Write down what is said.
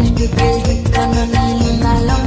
Al vivir el ritmo, no, no, no,